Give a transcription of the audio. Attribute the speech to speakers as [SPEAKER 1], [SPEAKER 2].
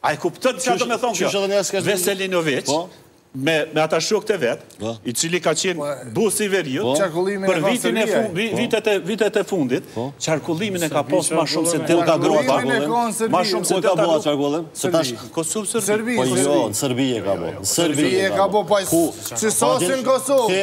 [SPEAKER 1] A e kupton
[SPEAKER 2] çfarë
[SPEAKER 1] do
[SPEAKER 2] me
[SPEAKER 1] thonë kjo? Veselinovic me me ata shokët e vet,
[SPEAKER 2] po.
[SPEAKER 1] i cili ka qenë po, bos i veriut,
[SPEAKER 3] po.
[SPEAKER 1] për vitin e fundit, vitet e vitet e fundit, qarkullimin e ka pas më shumë se Delta Grupa, më shumë se Delta Grupa
[SPEAKER 2] qarkullim, se tash
[SPEAKER 1] Kosovë Serbi.
[SPEAKER 3] Serbi,
[SPEAKER 2] po jo, në Serbi e ka bë. Serbi
[SPEAKER 3] e ka
[SPEAKER 2] bë
[SPEAKER 1] pa
[SPEAKER 4] si sosin
[SPEAKER 2] Kosovë.